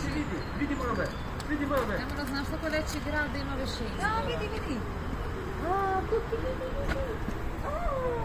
Вижи, види, види mame, vidi mame. Нема да знаш како лечи град да има решение. Да, види, види. А, тук, види.